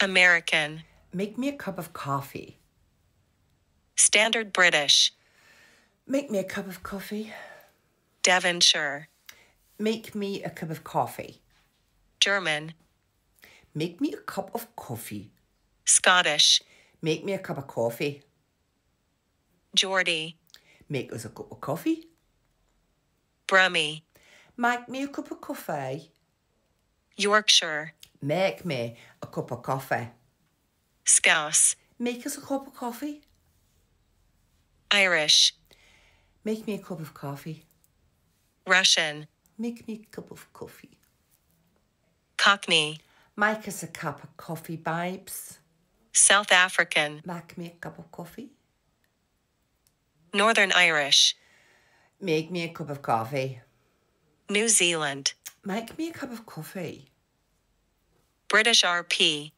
American, Make me a cup of coffee. Standard British, Make me a cup of coffee. Devonshire, Make me a cup of coffee. German, Make me a cup of coffee. Scottish, Make me a cup of coffee. Geordie, Make us a cup of coffee. Brummie, Make me a cup of coffee. Yorkshire, Make me a cup of coffee. Scouse, Make us a cup of coffee. Irish, Make me a cup of coffee. Russian, Make me a cup of coffee. Cockney, Make us a cup of coffee, babes. South African, Make me a cup of coffee. Northern Irish, Make me a cup of coffee. New Zealand, Make me a cup of coffee. British RP,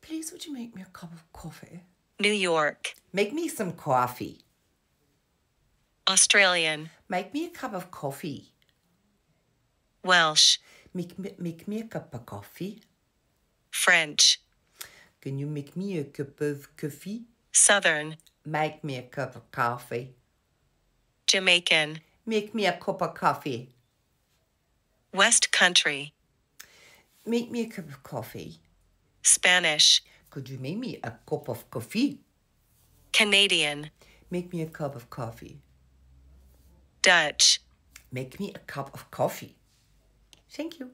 Please, would you make me a cup of coffee? New York, Make me some coffee. Australian, Make me a cup of coffee. Welsh, Make me, make me a cup of coffee. French, Can you make me a cup of coffee? Southern, Make me a cup of coffee. Jamaican, Make me a cup of coffee. West Country, Make me a cup of coffee. Spanish, Could you make me a cup of coffee? Canadian, Make me a cup of coffee. Dutch. Make me a cup of coffee. Thank you.